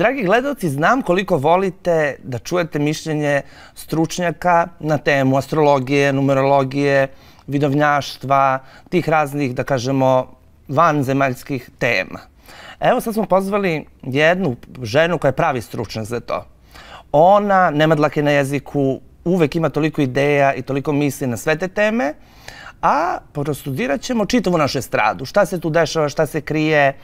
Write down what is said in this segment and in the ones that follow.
Dragi gledalci, znam koliko volite da čujete mišljenje stručnjaka na temu astrologije, numerologije, vidovnjaštva, tih raznih, da kažemo, vanzemaljskih tema. Evo sad smo pozvali jednu ženu koja je pravi stručnjak za to. Ona nema dlake na jeziku, uvek ima toliko ideja i toliko misli na sve te teme, a prostudirat ćemo čitavu našu estradu. Šta se tu dešava, šta se krije,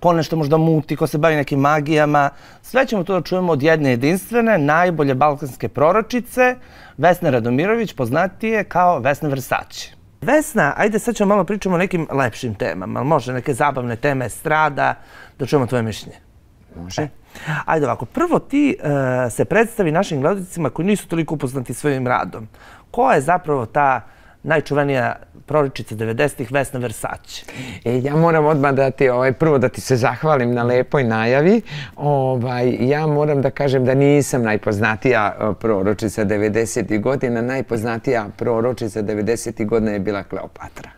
ko nešto možda muti, ko se bavi nekim magijama. Sve ćemo to da čujemo od jedne jedinstvene, najbolje balkanske proročice, Vesna Radomirović, poznatije kao Vesna Versace. Vesna, ajde sad ćemo malo pričamo o nekim lepšim temama, ali može neke zabavne teme, strada, da čujemo tvoje mišljenje. Može. E, ajde ovako, prvo ti uh, se predstavi našim gledalcima koji nisu toliko upoznati svojim radom. Ko je zapravo ta najčuvenija proričica 90-ih Vesna Versace. E, ja moram odmah da ti, ovaj, prvo da ti se zahvalim na lepoj najavi. Ovaj, ja moram da kažem da nisam najpoznatija e, proročica 90-ih godina. Najpoznatija proročica 90-ih godina je bila Kleopatra.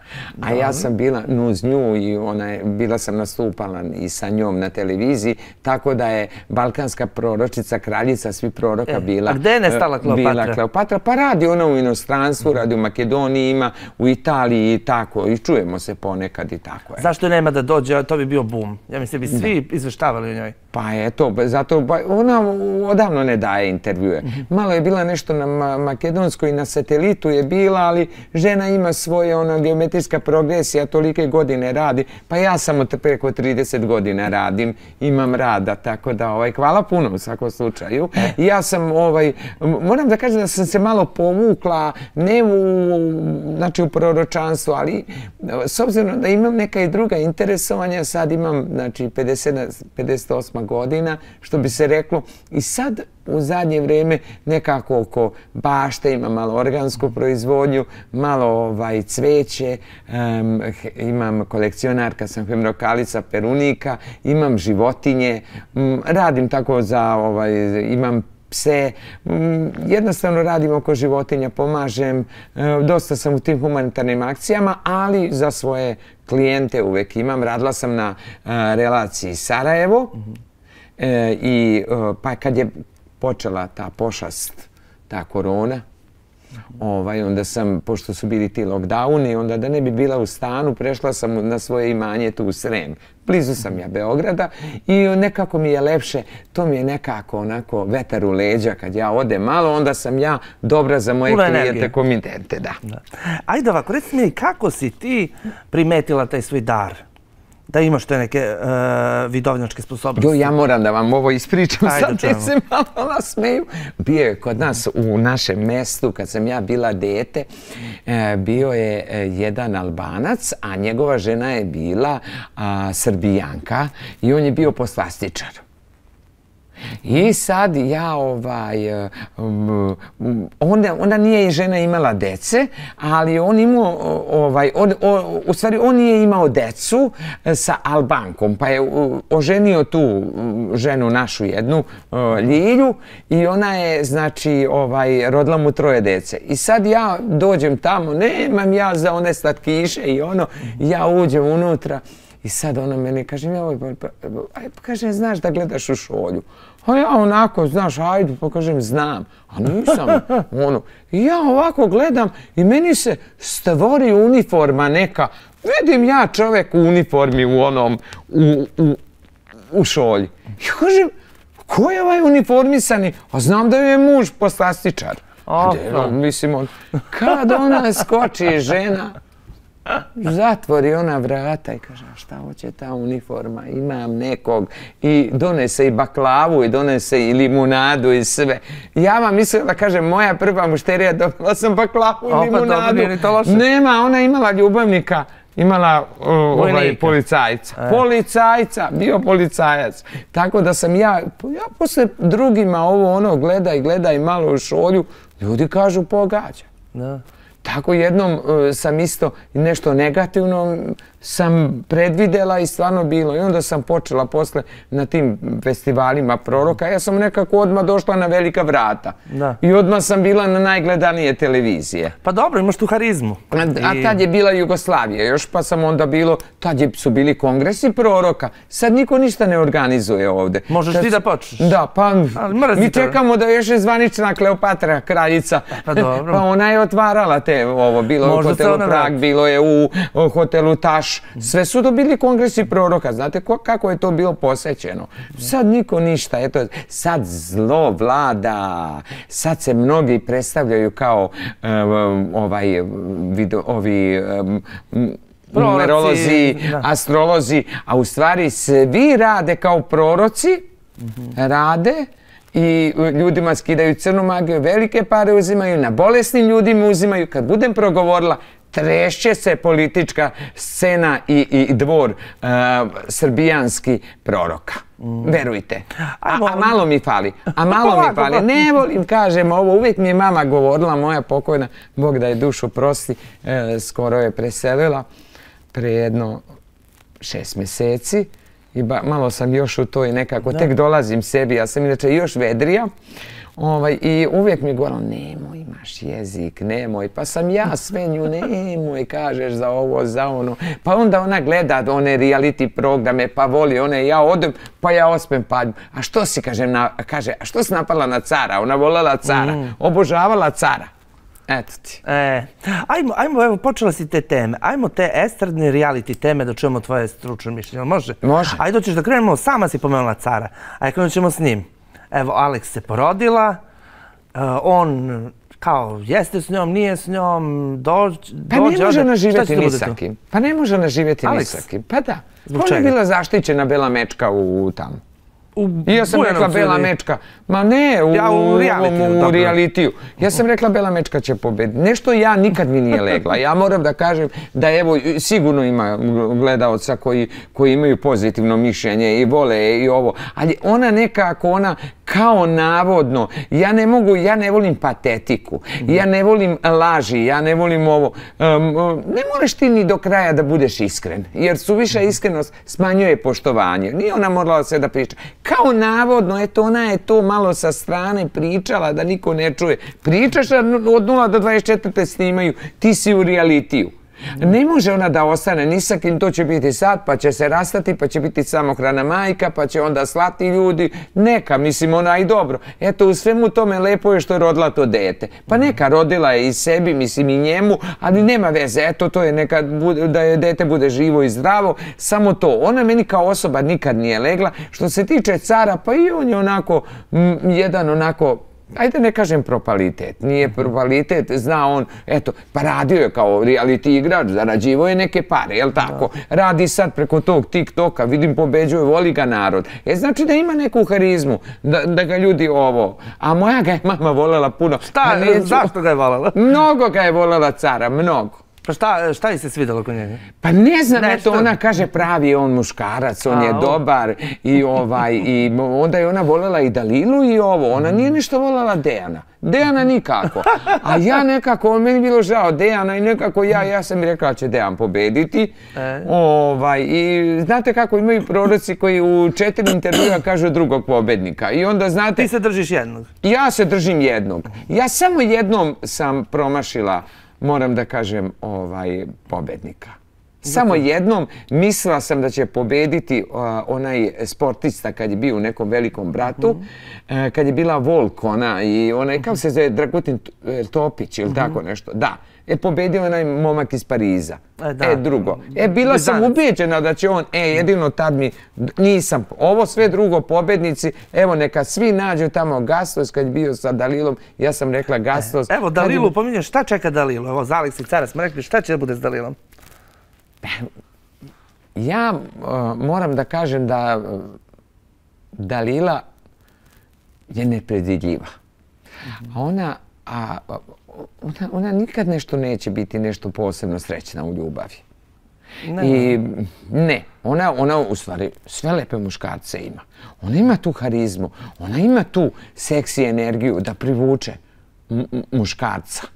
A ja sam bila uz nju i ona je, bila sam nastupala i sa njom na televiziji, tako da je balkanska proročica, kraljica svi proroka e, bila... A gde je nestala Kleopatra? Bila Kleopatra, pa radi ona u inostranstvu, radi u Makedoniji, ima u Italiji i tako, i čujemo se ponekad i tako. Je. Zašto nema da dođe, to bi bio bum. Ja mislim, bi svi da. izveštavali u njoj. Pa eto, zato ona odavno ne daje intervjue. Mhm. Malo je bila nešto na Makedonskoj, na satelitu je bila, ali žena ima svoje ono, geometrijska progresija, tolike godine radi. Pa ja samo preko 30 godina radim, imam rada, tako da ovaj, hvala puno u svakom slučaju. E. Ja sam, ovaj, moram da kažem da sam se malo povukla, ne u, znači u proročanstvu, ali s obzirom da imam neka i druga interesovanja, sad imam znači, 50, 58 godina, što bi se reklo. I sad u zadnje vrijeme nekako oko bašte ima malo organsku proizvodnju, malo ovaj cveće, um, imam kolekcionarka, sam hemrokalica perunika, imam životinje, um, radim tako za, ovaj, imam pse, jednostavno radim oko životinja, pomažem, e, dosta sam u tim humanitarnim akcijama, ali za svoje klijente uvek imam. Radila sam na e, relaciji Sarajevo, mm -hmm. E, I e, pa kad je počela ta pošast, ta korona, ovaj, onda sam, pošto su bili ti lockdowni, onda da ne bi bila u stanu, prešla sam na svoje imanje tu u Srem. Blizu sam ja Beograda i nekako mi je lepše, to mi je nekako onako vetar u leđa kad ja odem malo, onda sam ja dobra za moje klijente komitente. Da. da. Ajde ovako, reci mi, kako si ti primetila taj svoj dar? Da imaš te neke uh, vidovnjačke sposobnosti. Jo, ja moram da vam ovo ispričam, Ajde, sad ti se malo nasmeju. Bio je kod nas u našem mestu, kad sam ja bila dete, e, bio je e, jedan albanac, a njegova žena je bila a, srbijanka i on je bio poslastičar. I sad ja ovaj, eh, mm, onda, onda nije žena imala dece, ali on imao, eh, ovaj, on, o, u stvari on nije imao decu eh, sa Albankom, pa je oženio tu mm, ženu našu jednu, Ljilju, i ona je, znači, ovaj, rodila mu troje dece. I sad ja dođem tamo, nemam ja za one slatkiše i ono, ja uđem unutra, I sad ona meni kaže, ja, pa, pa, pa, kaže, znaš da gledaš u šolju. A ja onako, znaš, ajde, pa kažem, znam. A nisam, ono. I ja ovako gledam i meni se stvori uniforma neka. Vidim ja čovjek u uniformi u onom, u, u, u šolji. I kažem, ko je ovaj uniformisani? A znam da je muž poslastičar. Oh, mislim, on, kad ona skoči žena, zatvori ona vrata i kaže, šta hoće ta uniforma, imam nekog i donese i baklavu i donese i limunadu i sve. Ja vam mislim da kažem, moja prva mušterija dobila sam baklavu i limunadu. Nema, ona imala ljubavnika, imala uh, ovaj, policajca. E. Policajca, bio policajac. Tako da sam ja, ja posle drugima ovo ono gleda i gleda i malo u šolju, ljudi kažu pogađa. Da. Tako jednom e, sam isto nešto negativno sam predvidela i stvarno bilo. I onda sam počela posle na tim festivalima proroka. Ja sam nekako odmah došla na velika vrata. I odmah sam bila na najgledanije televizije. Pa dobro, imaš tu harizmu. A tad je bila Jugoslavija još, pa sam onda bilo, tad su bili kongresi proroka. Sad niko ništa ne organizuje ovde. Možeš ti da počneš? Da, pa mi čekamo da još je zvanična Kleopatra, kraljica. Pa dobro. Pa ona je otvarala te ovo, bilo je u hotelu Prag, bilo je u hotelu Taš, sve su dobili kongresi proroka. Znate kako je to bilo posvećeno? Sad niko ništa. Eto, sad zlo vlada. Sad se mnogi predstavljaju kao ovaj, ovi numerolozi, astrolozi, a u stvari svi rade kao proroci, rade i ljudima skidaju crnu magiju, velike pare uzimaju, na bolesnim ljudima uzimaju. Kad budem progovorila, trešće se politička scena i dvor e, srbijanski proroka. Mm. Verujte. A malo mi fali. A malo mi fali. Ne volim, kažem ovo. Uvijek mi je mama govorila, moja pokojna, Bog da je dušu prosti, e, skoro je preselila pre jedno šest mjeseci. I malo sam još u to i nekako tek dolazim sebi. Ja sam inače još vedrija. Ovaj, I uvijek mi je govorila, nemoj, imaš jezik, nemoj. Pa sam ja sve nju, nemoj, kažeš za ovo, za ono. Pa onda ona gleda one reality programe, pa voli one, ja odem, pa ja ospem padnju. A što si, kažem, kaže, a što si napala na cara? Ona volela cara, mm. obožavala cara. Eto ti. E, ajmo, ajmo, evo, počela si te teme. Ajmo te estradne reality teme da čujemo tvoje stručne mišljenje. Može? Može. Ajde, hoćeš da krenemo, sama si pomenula cara. Ajde, krenut ćemo s njim evo, Alex se porodila, uh, on kao, jeste s njom, nije s njom, dođe... Pa ne može ona živjeti ni sa kim. Pa ne može ona živjeti ni sa kim. Pa da. Ona je bila zaštićena bela mečka u tamo. I ja sam rekla Bela Mečka, ma ne, u, ja, u, realitiju, u realitiju. Ja sam rekla Bela Mečka će pobediti. Nešto ja nikad mi nije legla. Ja moram da kažem da evo, sigurno ima gledalca koji, koji imaju pozitivno mišljenje i vole i ovo. Ali ona nekako, ona kao navodno, ja ne mogu, ja ne volim patetiku, ja ne volim laži, ja ne volim ovo. ne moraš ti ni do kraja da budeš iskren, jer su više iskrenost smanjuje poštovanje. Nije ona morala sve da priča. Kao navodno, eto, ona je to malo sa strane pričala da niko ne čuje. Pričaš od 0 do 24. snimaju, ti si u realitiju. Ne može ona da ostane ni sa kim, to će biti sad, pa će se rastati, pa će biti samohrana majka, pa će onda slati ljudi. Neka, mislim, ona i dobro. Eto, u svemu tome lepo je što je rodila to dete. Pa neka, rodila je i sebi, mislim, i njemu, ali nema veze. Eto, to je neka, da je dete bude živo i zdravo. Samo to. Ona meni kao osoba nikad nije legla. Što se tiče cara, pa i on je onako, jedan onako, ajde ne kažem propalitet, nije propalitet, zna on, eto, pa radio je kao reality igrač, zarađivo je neke pare, jel tako? Radi sad preko tog TikToka, vidim pobeđuje, voli ga narod. E, znači da ima neku harizmu, da, ga ljudi ovo, a moja ga je mama volela puno. Šta, zašto ga je volela? Mnogo ga je volela cara, mnogo. Pa šta, šta je se svidjelo kod njega? Pa ne znam, eto, ona kaže pravi on muškarac, on je dobar i ovaj, i onda je ona voljela i Dalilu i ovo, ona nije ništa voljela Dejana. Dejana nikako. A ja nekako, meni bilo žao Dejana i nekako ja, ja sam rekla će Dejan pobediti. E. Ovaj, I znate kako imaju proroci koji u četiri intervjua kažu drugog pobednika. I onda znate... Ti se držiš jednog? Ja se držim jednog. Ja samo jednom sam promašila moram da kažem, ovaj, pobednika. Samo jednom mislila sam da će pobediti onaj sportista kad je bio u nekom velikom bratu, mhm. kad je bila Volkona i onaj, kao se zove, Dragutin e, Topić ili mhm. tako nešto. Da je pobedio onaj momak iz Pariza. E, e drugo. E, bila sam ubeđena da će on, e, jedino tad mi, nisam, ovo sve drugo pobednici, evo, neka svi nađu tamo Gastos kad je bio sa Dalilom, ja sam rekla Gastos. Evo, Dalilu, pominjem, šta čeka Dalilu? Evo, za Aleksi Cara smo rekli, šta će da bude s Dalilom? Ja moram da kažem da Dalila je nepredvidljiva. A ona, a, ona, ona nikad nešto neće biti nešto posebno srećna u ljubavi. Ne. I ne, ona, ona u stvari sve lepe muškarce ima. Ona ima tu harizmu, ona ima tu seksi energiju da privuče. muškarca,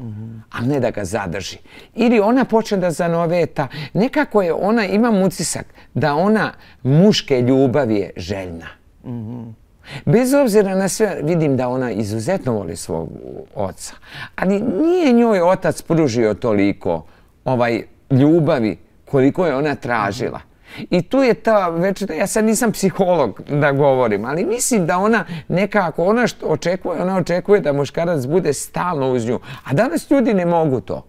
a ne da ga zadrži. Ili ona počne da zanoveta, nekako je ona, ima mucisak, da ona muške ljubav je željna. Bez obzira na sve, vidim da ona izuzetno voli svog oca. Ali nije njoj otac pružio toliko ovaj ljubavi koliko je ona tražila. I tu je ta već, ja sad nisam psiholog da govorim, ali mislim da ona nekako, ona što očekuje, ona očekuje da muškarac bude stalno uz nju. A danas ljudi ne mogu to.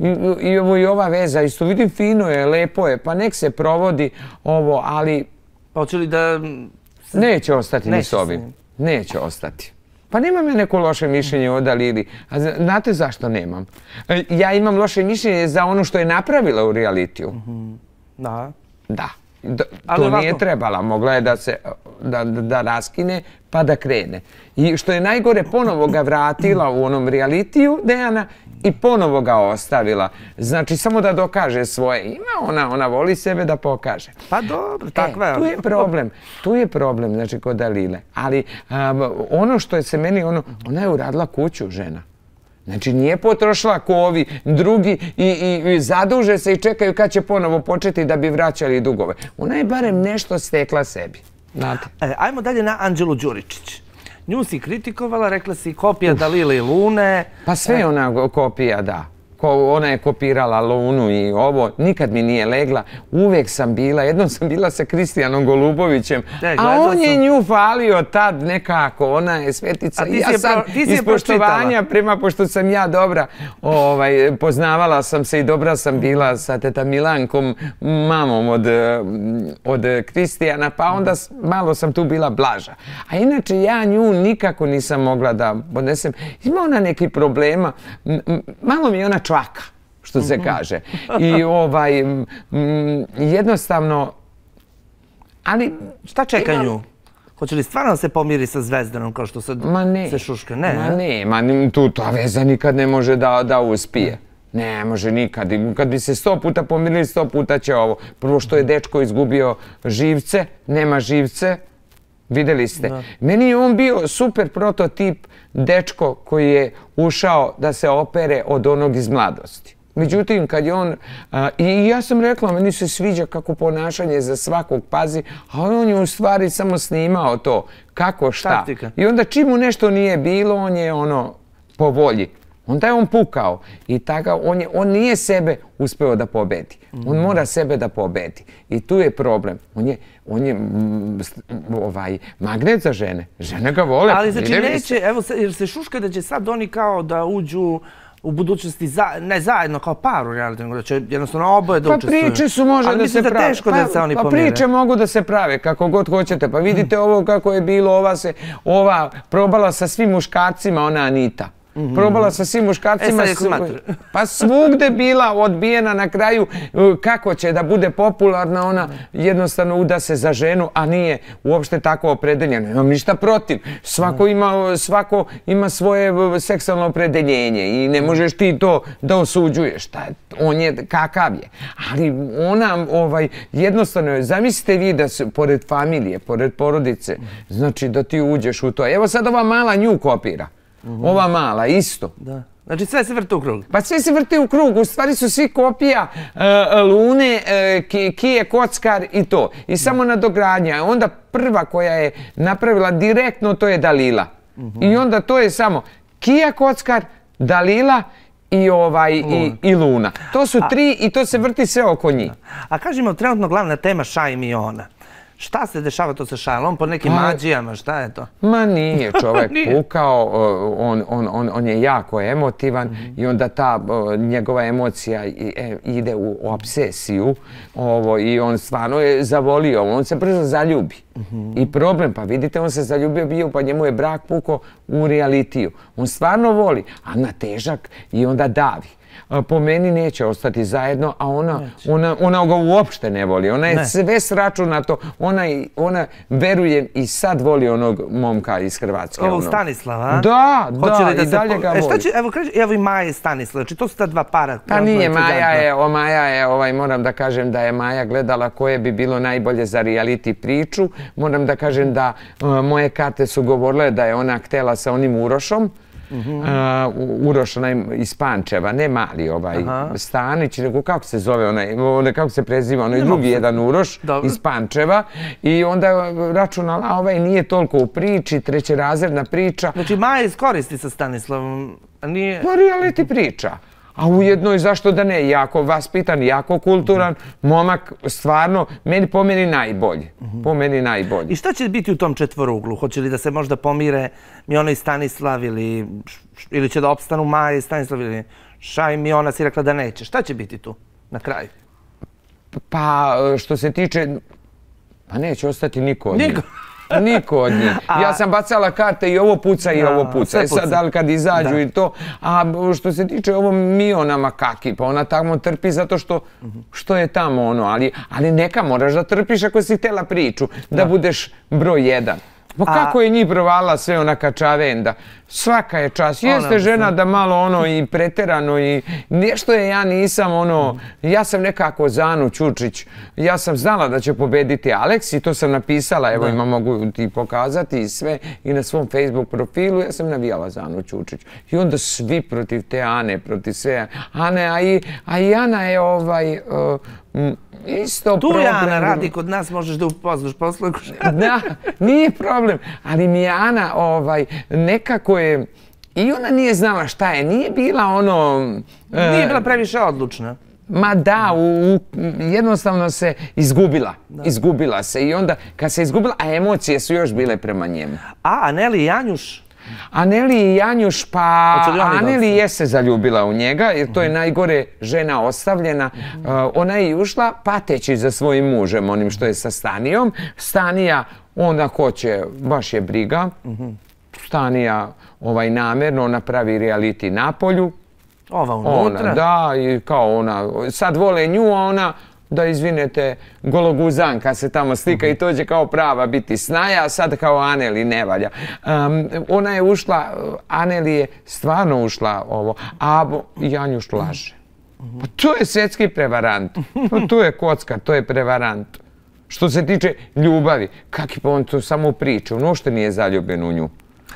I, i, ovo, i ova veza, isto vidim fino je, lepo je, pa nek se provodi ovo, ali... Pa hoće li da... Neće ostati ni s ovim. Neće ostati. Pa nemam ja neko loše mišljenje o Dalili. A znate zašto nemam? E, ja imam loše mišljenje za ono što je napravila u realitiju. Mhm. Da. Da. To nije trebala. Mogla je da se da, da raskine pa da krene. I što je najgore, ponovo ga vratila u onom realitiju Dejana i ponovo ga ostavila. Znači, samo da dokaže svoje. Ima ona, ona voli sebe da pokaže. Pa dobro, takva je. Tu je problem. Tu je problem, znači, kod Dalile. Ali ono što je se meni, ono, ona je uradila kuću, žena. Znači nije potrošila ko ovi drugi i, i, i zaduže se i čekaju kad će ponovo početi da bi vraćali dugove. Ona je barem nešto stekla sebi. Znate. E, ajmo dalje na Anđelu Đuričić. Nju si kritikovala, rekla si kopija Dalile i Lune. Pa sve je ona kopija, da ona je kopirala Lunu i ovo, nikad mi nije legla. Uvek sam bila, jednom sam bila sa Kristijanom Golubovićem, a on je nju falio tad nekako, ona je svetica. I ja sam iz poštovanja, prema pošto sam ja dobra, ovaj, poznavala sam se i dobra sam bila sa teta Milankom, mamom od, od Kristijana, pa onda malo sam tu bila blaža. A inače ja nju nikako nisam mogla da podnesem. Ima ona neki problema, malo mi je ona čvaka, što se kaže. I ovaj, jednostavno, ali... Šta čeka nju? Hoće li stvarno se pomiri sa Zvezdanom kao što sad se šuška? Ne, ma ne, ma tu ta veza nikad ne može da, da uspije. Ne može nikad. Kad bi se sto puta pomirili, sto puta će ovo. Prvo što je dečko izgubio živce, nema živce, videli ste. Meni je on bio super prototip dečko koji je ušao da se opere od onog iz mladosti. Međutim, kad je on... I ja sam rekla, meni se sviđa kako ponašanje za svakog pazi, a on je u stvari samo snimao to. Kako, šta. I onda čim mu nešto nije bilo, on je ono po volji. Onda je on pukao i tako, on, je, on nije sebe uspeo da pobedi. On mora sebe da pobedi. I tu je problem. On je, on je mm, ovaj, magnet za žene. Žene ga vole. Ali znači neće, evo, jer se šuška da će sad oni kao da uđu u budućnosti, za, ne zajedno, kao par u realitu, da će jednostavno oboje da pa učestvuju. Pa priče su može da se prave. Ali teško pa, da se oni pa pomire. Pa priče mogu da se prave, kako god hoćete. Pa vidite ovo kako je bilo, ova se, ova probala sa svim muškarcima, ona Anita. Mhm. Probala sa svim muškarcima. E Pa svugde bila odbijena na kraju. Kako će da bude popularna ona jednostavno uda se za ženu, a nije uopšte tako opredeljena. Imam ništa protiv. Svako ima, svako ima svoje seksualno opredeljenje i ne možeš ti to da osuđuješ. Šta, on je kakav je. Ali ona ovaj, jednostavno, zamislite vi da se pored familije, pored porodice, znači da ti uđeš u to. Evo sad ova mala nju kopira. Mhm. Ova mala, isto. Da. Znači sve se vrti u krug? Pa sve se vrti u krug. U stvari su svi kopija e, Lune, e, Kije, Kockar i to. I samo na dogradnja. Onda prva koja je napravila direktno to je Dalila. Mhm. I onda to je samo Kija, Kockar, Dalila i ovaj i, Luna. To su tri i to se vrti sve oko njih. A kažemo, trenutno glavna tema Šaj i Ona. Šta se dešava to sa Šajlom? Po nekim mađijama, šta je to? Ma nije čovjek pukao, on, on, on, on je jako emotivan mhm. i onda ta njegova emocija e, ide u obsesiju ovo, i on stvarno je zavolio, on se brzo zaljubi. Mhm. I problem, pa vidite, on se zaljubio bio, pa njemu je brak pukao u realitiju. On stvarno voli, a na težak i onda davi po meni neće ostati zajedno, a ona, ona, ona ga uopšte ne voli. Ona je sve sraču na to. Ona, verujem, i sad voli onog momka iz Hrvatske. Ovog ono. Stanislava? Da, da, i dalje ga voli. E šta će, evo, kaži, evo i Maja i Stanislav, znači to su ta dva para. Pa nije, Maja je, o Maja je, ovaj, moram da kažem da je Maja gledala koje bi bilo najbolje za reality priču. Moram da kažem da moje karte su govorile da je ona htela sa onim Urošom, Uroš onaj iz Pančeva, ne mali ovaj Stanić, nego kako se zove onaj, kako se preziva, onaj drugi jedan Uroš iz Pančeva. I onda računala, ovaj nije toliko u priči, trećerazredna priča. Znači Maja iskoristi sa Stanislavom, nije... Pa reality priča. A ujedno i zašto da ne, jako vaspitan, jako kulturan, momak, stvarno, meni po meni najbolji. Po meni najbolji. I šta će biti u tom četvoruglu? Hoće li da se možda pomire mi onaj Stanislav ili, ili će da opstanu Maja i Stanislav ili Šaj mi ona si rekla da neće? Šta će biti tu na kraju? Pa što se tiče, pa neće ostati niko od njih. Niko od njih. Ja sam bacala karte i ovo puca i ovo puca. E sad, ali kad izađu i to. A što se tiče ovo Miona Makaki, pa ona tamo trpi zato što što je tamo ono. Ali neka moraš da trpiš ako si htjela priču, da budeš broj jedan. Pa kako je njih provala sve ona kačavenda? Svaka je čas. Jeste žena da malo ono i preterano i nešto je ja nisam ono... Ja sam nekako Zanu Ćučić. Ja sam znala da će pobediti Aleks i to sam napisala. Evo ima mogu ti pokazati i sve. I na svom Facebook profilu ja sam navijala Zanu Ćučić. I onda svi protiv te Ane, protiv sve. Ane, a i Ana je ovaj... Isto tu problem. Tu Ana radi kod nas, možeš da upoznaš posle. da, nije problem. Ali mi je Ana ovaj, nekako je... I ona nije znala šta je. Nije bila ono... Nije bila previše odlučna. Ma da, u, jednostavno se izgubila. Izgubila se. I onda kad se izgubila, a emocije su još bile prema njemu. A, Aneli i Janjuš? Aneli i Janjuš, pa Aneli je se zaljubila u njega, jer to je najgore žena ostavljena. Uh, ona je ušla pateći za svojim mužem, onim što je sa Stanijom. Stanija, onda hoće, baš je briga. Mhm. Stanija ovaj, namjerno, ona pravi reality na polju. Ova unutra? Da, i kao ona, sad vole nju, a ona da izvinete, gologuzan kad se tamo slika i tođe kao prava biti snaja, a sad kao Aneli ne valja. Ona je ušla, Aneli je stvarno ušla ovo, a Janjuš laže. Pa to je svjetski prevarant. Pa to je kocka, to je prevarant. Što se tiče ljubavi, kak je pa on to samo priča, on ošte nije zaljubljen u nju.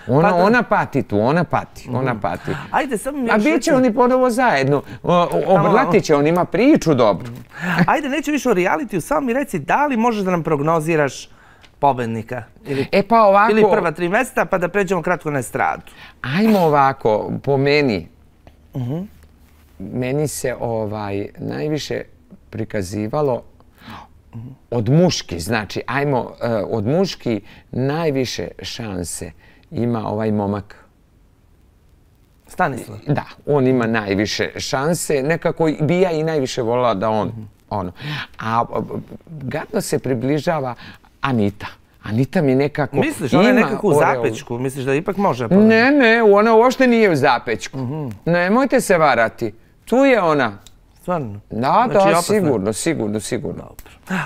Ona, pa ona pati tu, ona pati, ona mhm. pati. Ajde, samo mi A bit će oni ponovo zajedno. Obrlati će, on ima priču dobru. Ajde, neću više o realitiju, samo mi reci, da li možeš da nam prognoziraš pobednika? Ili, e pa ovako... Ili prva tri mesta, pa da pređemo kratko na estradu. Ajmo ovako, po meni, mhm. meni se ovaj najviše prikazivalo od muški, znači, ajmo, eh, od muški najviše šanse ima ovaj momak. Stanislav? Da, on ima najviše šanse. Nekako bi ja i najviše volila da on... ono. A gadno se približava Anita. Anita mi nekako... Misliš, ona je nekako u zapečku? Misliš da ipak može? Ne, ne, ona uopšte nije u zapečku. Mhm. Nemojte se varati. Tu je ona. Stvarno? Da, da, znači, sigurno, sigurno, sigurno.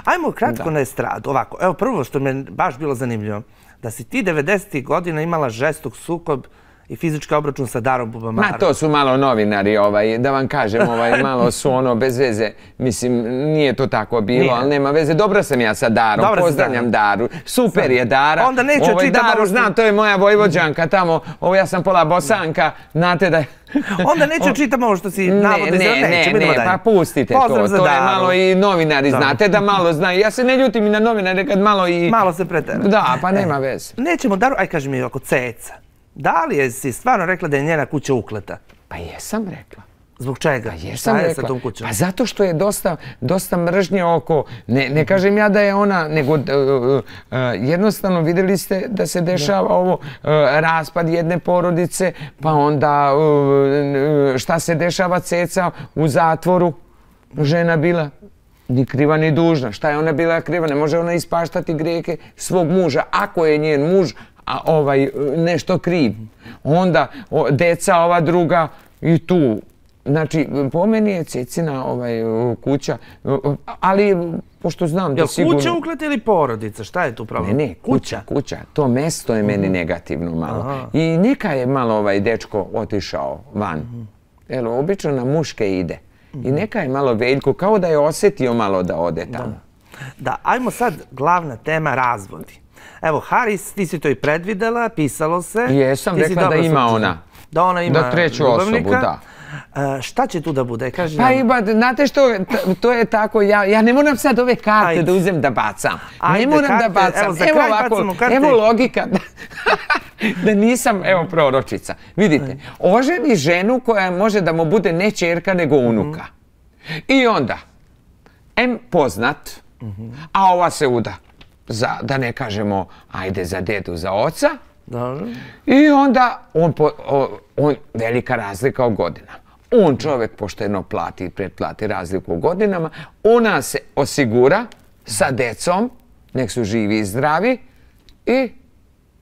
Ajmo kratko na estradu. Ovako, evo prvo što mi baš bilo zanimljivo da si ti 90. godina imala žestok sukob i fizički obračun sa Darom Bubamarom. Ma to su malo novinari, ovaj, da vam kažem, ovaj, malo su ono bez veze. Mislim, nije to tako bilo, ali nema veze. Dobro sam ja sa Darom, pozdravljam Daru. Super je Dara. Onda neću ovaj, čitam Daru, znam, to je moja Vojvođanka tamo. Ovo ja sam pola bosanka, znate da je... Onda neću čitam ovo što si navode. Ne, ne, ne, ne, pa pustite to. To je malo i novinari, znate da malo znaju. Ja se ne ljutim i na novinare kad malo i... Malo se pretera. Da, pa nema veze. Nećemo Daru, aj kaži mi oko ceca. Da li je si stvarno rekla da je njena kuća ukleta? Pa jesam rekla. Zbog čega? Pa jesam rekla. Pa zato što je dosta, dosta mržnje oko... Ne, ne kažem ja da je ona, nego uh, uh, jednostavno videli ste da se dešava ovo uh, raspad jedne porodice, pa onda šta se dešava ceca u zatvoru. Žena bila ni kriva ni dužna. Šta je ona bila kriva? Ne može ona ispaštati greke svog muža. Ako je njen muž, a ovaj nešto kriv. Onda deca ova druga i tu. Znači, po meni je Cecina ovaj, kuća, ali pošto znam da sigurno... Kuća ukleta ili porodica? Šta je tu problem? Ne, ne, kuća, kuća. To mesto je meni mhm. negativno malo. I neka je malo ovaj dečko otišao van. Evo, obično na muške ide. I mhm. neka je malo veljko, kao da je osjetio malo da ode tamo. Da, ajmo sad glavna tema razvodi. Evo, Haris, ti si to i predvidela, pisalo se. Jesam, rekla da ima ona. da ona ima da treću ljubavnika. osobu, da. E, šta će tu da bude? Kaži pa ima, znate što, to je tako, ja, ja ne moram sad ove karte Ajde. da uzem da bacam. Ajde, ne moram karte, da bacam. Evo, ovako. Evo logika. da nisam, evo, proročica. Vidite, oženi ženu koja može da mu bude ne čerka nego unuka. Mm -hmm. I onda, M poznat, mm -hmm. a ova se uda za, da ne kažemo, ajde za dedu, za oca. Dobro. I onda, on, po, on, velika razlika u godinama. On čovjek pošteno plati i pretplati razliku u godinama. Ona se osigura sa decom, nek su živi i zdravi. I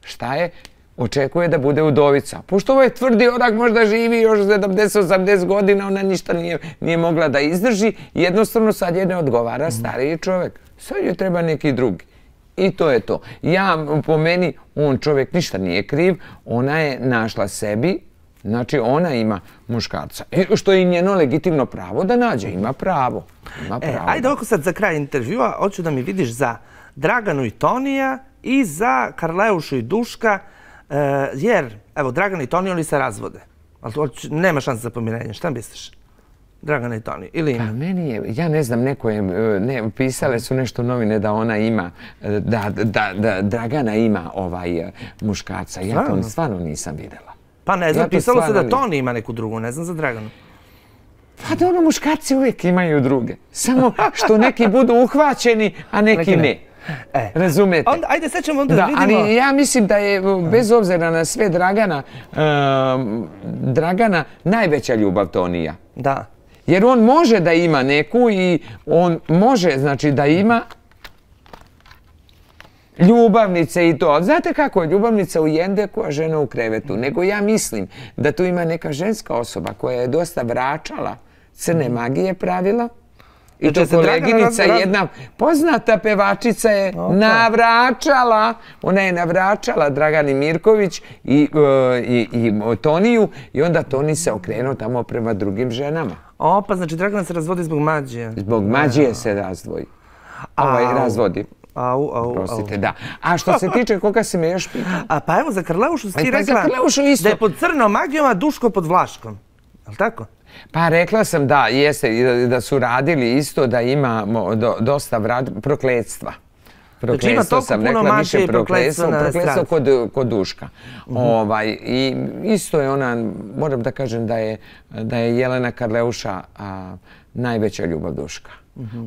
šta je? Očekuje da bude udovica. Pošto ovo je tvrdi orak, možda živi još 70-80 godina, ona ništa nije, nije mogla da izdrži. Jednostavno sad je ne odgovara stariji čovjek. Sad je treba neki drugi. I to je to. Ja, po meni, on čovjek ništa nije kriv. Ona je našla sebi, znači ona ima muškarca. I što je njeno legitimno pravo da nađe. Ima pravo. Ima E, pravo. ajde ovako sad za kraj intervjua, hoću da mi vidiš za Draganu i Tonija i za Karleušu i Duška, e, jer, evo, Dragana i Tonija, oni se razvode. Ali nema šanse za pomirenje. Šta misliš? Dragana i Tonija. Ili Pa ima? meni je, ja ne znam, neko je, e, ne, pisale su nešto novine da ona ima, e, da, da, da Dragana ima ovaj e, muškarca. Ja to Stvarno? stvarno nisam videla. Pa ne znam, Ja pisalo se stvarno da. Toni ima neku drugu, ne znam za Draganu. Pa dobro, muškarci uvijek imaju druge. Samo što neki budu uhvaćeni, a neki, Neki ne. ne. E, Razumete? Onda, ajde, sad ćemo onda Da, vidimo... ali ja mislim da je, bez obzira na sve Dragana, um, Dragana najveća ljubav Tonija. Da. Jer on može da ima neku i on može, znači, da ima ljubavnice i to. Znate kako je ljubavnica u jendeku, a žena u krevetu? Nego ja mislim da tu ima neka ženska osoba koja je dosta vračala, crne magije pravila. I Znači, to koleginica, jedna poznata pevačica je Opa. navračala, ona je navračala Dragani Mirković i, e, i, i Toniju i onda Toni se okrenuo tamo prema drugim ženama. O, pa znači Dragana se razvodi zbog mađije. Zbog mađije se razdvoji. Ovaj razvodi. Au, au, Prostite, au. da. A što se tiče koga se me još pita? A pa evo, za Karleušu si Pa ti i pa za rekla isto. da je pod crnom magijom, a Duško pod Vlaškom. Je li tako? Pa rekla sam da jeste da- su radili isto da ima dosta vrat, prokledstva. Znači, ima toliko sam rekla, više estradi. kod, kod Duška. ovaj, I isto je ona, moram da kažem da je, da je Jelena Karleuša a, najveća ljubav Duška.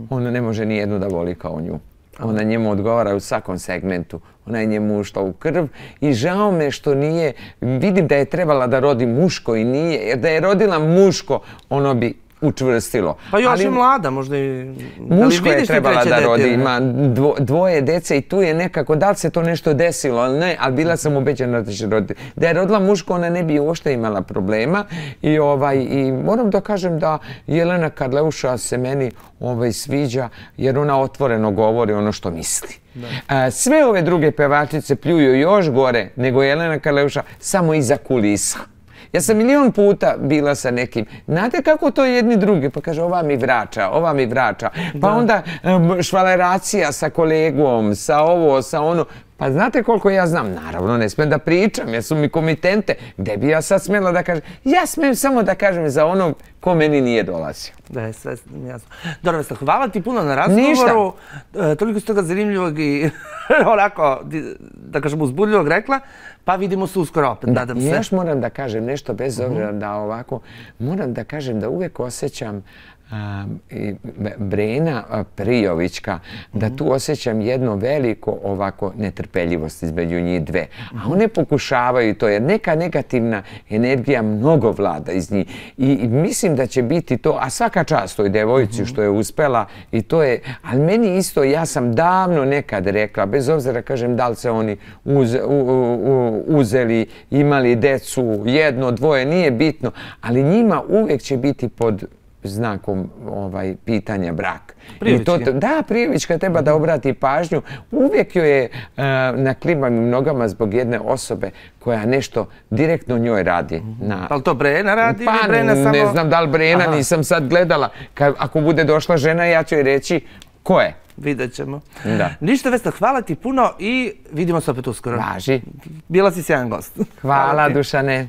Ona ne može ni jednu da voli kao nju. Ona njemu odgovara u svakom segmentu. Ona je njemu ušla u krv i žao me što nije, vidim da je trebala da rodi muško i nije, jer da je rodila muško, ono bi učvrstilo. Pa još Ali je mlada, možda i... Muško je trebala da rodi, ima dvo, dvoje dece i tu je nekako, da li se to nešto desilo, ali ne, ali bila sam ubeđena da će roditi. Da je rodila muško, ona ne bi uopšte imala problema i, ovaj, i moram da kažem da Jelena Karleuša se meni ovaj, sviđa jer ona otvoreno govori ono što misli. A, sve ove druge pevačice pljuju još gore nego Jelena Karleuša samo iza kulisa. Ja sam milion puta bila sa nekim. Znate kako to jedni drugi? Pa kaže, ova mi vraća, ova mi vraća. Pa onda em, švaleracija sa kolegom, sa ovo, sa ono. Pa znate koliko ja znam? Naravno, ne smijem da pričam, jer su mi komitente. Gde bi ja sad smjela da kažem? Ja smijem samo da kažem za onog ko meni nije dolazio. Da je sve jasno. Dobro, Vesna, hvala ti puno na razgovoru. E, toliko si toga zanimljivog i onako, da kažem, uzbudljivog rekla. Pa vidimo se uskoro opet, nadam se. još moram da kažem nešto bez obzira da ovako, moram da kažem da uvek osjećam Brena Prijovićka, da tu osjećam jedno veliko ovako netrpeljivost između njih dve. A one pokušavaju to jer neka negativna energija mnogo vlada iz njih. I, mislim da će biti to, a svaka čast toj devojci što je uspela i to je, ali meni isto, ja sam davno nekad rekla, bez obzira kažem da li se oni u, u- uzeli, imali decu, jedno, dvoje, nije bitno, ali njima uvijek će biti pod znakom ovaj pitanja brak. I to, da, Prijevićka treba da obrati pažnju. Uvijek joj je e, na klimavim nogama zbog jedne osobe koja nešto direktno njoj radi. Na, Pa li to Brena radi pa ili Brena samo... ne znam da li Brena, Aha. nisam sad gledala. Ka, ako bude došla žena, ja ću joj reći ko je. Vidjet ćemo. Da. Ništa, Vesna, hvala ti puno i vidimo se opet uskoro. Važi. Bila si sjajan gost. Hvala, ti. Dušane.